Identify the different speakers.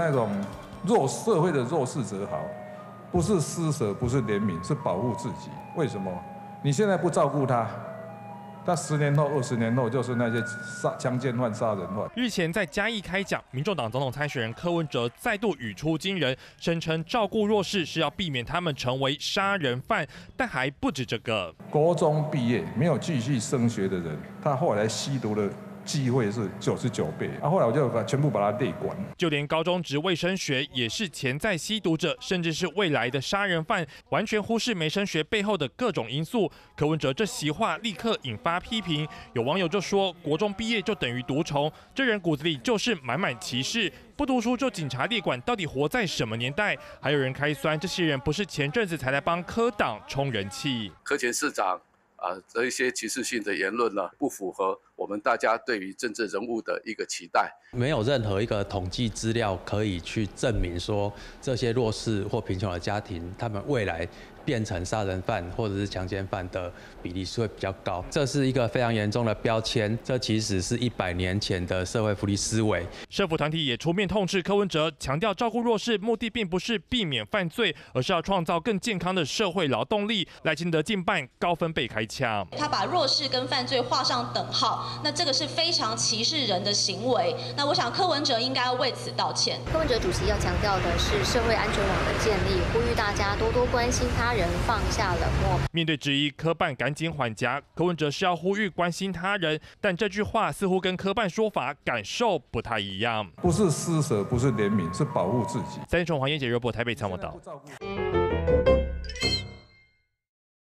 Speaker 1: 那种弱社会的弱势者好，不是施舍，不是怜悯，是保护自己。为什么？你现在不照顾他？那十年后、二十年后，就是那些杀强奸犯、杀人犯。
Speaker 2: 日前在嘉义开讲，民众党总统参选人柯文哲再度语出惊人，声称照顾弱势是要避免他们成为杀人犯，但还不止这个。
Speaker 1: 国中毕业没有继续升学的人，他后来吸毒了。机会是九十九倍，啊，后来我就把全部把它列管。
Speaker 2: 就连高中职卫生学也是潜在吸毒者，甚至是未来的杀人犯，完全忽视没升学背后的各种因素。柯文哲这席话立刻引发批评，有网友就说国中毕业就等于毒虫，这人骨子里就是满满歧视，不读书就警察列管，到底活在什么年代？还有人开酸，这些人不是前阵子才来帮柯党充人气？
Speaker 3: 柯前市长。啊，这一些歧视性的言论呢，不符合我们大家对于政治人物的一个期待。
Speaker 4: 没有任何一个统计资料可以去证明说，这些弱势或贫穷的家庭，他们未来。变成杀人犯或者是强奸犯的比例是会比较高，这是一个非常严重的标签。这其实是一百年前的社会福利思维。
Speaker 2: 社福团体也出面痛斥柯文哲，强调照顾弱势目的并不是避免犯罪，而是要创造更健康的社会劳动力。赖清德近半高分被开枪，
Speaker 5: 他把弱势跟犯罪画上等号，那这个是非常歧视人的行为。那我想柯文哲应该要为此道歉。
Speaker 6: 柯文哲主席要强调的是社会安全网的建立，呼吁大家多多关心他。人放下冷漠。
Speaker 2: 面对质疑，科办赶紧缓颊。柯文哲是要呼吁关心他人，但这句话似乎跟科办说法感受不太一样。
Speaker 1: 不是施舍，不是怜悯，是保护自己。
Speaker 2: 三重黄燕姐热播台北参谋道。